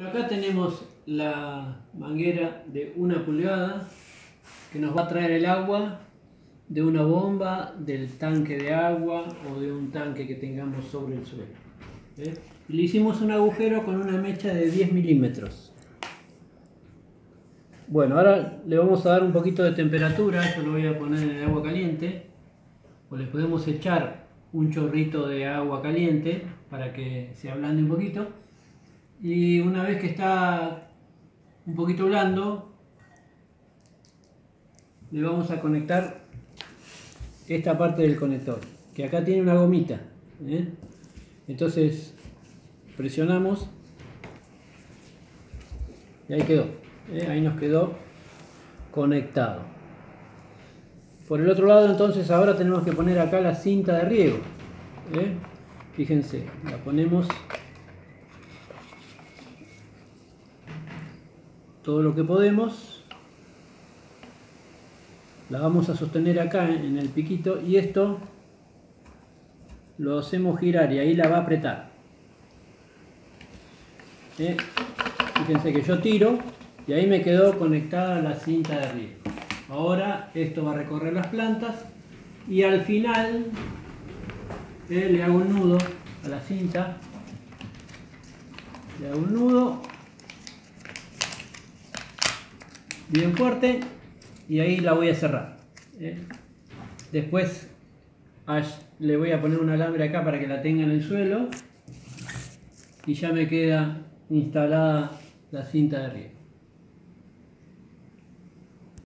Acá tenemos la manguera de una pulgada que nos va a traer el agua de una bomba, del tanque de agua o de un tanque que tengamos sobre el suelo. Le hicimos un agujero con una mecha de 10 milímetros. Bueno, ahora le vamos a dar un poquito de temperatura, yo lo voy a poner en el agua caliente, o le podemos echar un chorrito de agua caliente para que se ablande un poquito. Y una vez que está un poquito blando, le vamos a conectar esta parte del conector, que acá tiene una gomita. ¿eh? Entonces presionamos y ahí quedó. ¿eh? Ahí nos quedó conectado. Por el otro lado entonces ahora tenemos que poner acá la cinta de riego. ¿eh? Fíjense, la ponemos todo lo que podemos la vamos a sostener acá en el piquito y esto lo hacemos girar y ahí la va a apretar ¿Eh? fíjense que yo tiro y ahí me quedó conectada la cinta de arriba ahora esto va a recorrer las plantas y al final ¿eh? le hago un nudo a la cinta le hago un nudo bien fuerte y ahí la voy a cerrar. ¿eh? Después le voy a poner un alambre acá para que la tenga en el suelo y ya me queda instalada la cinta de riego.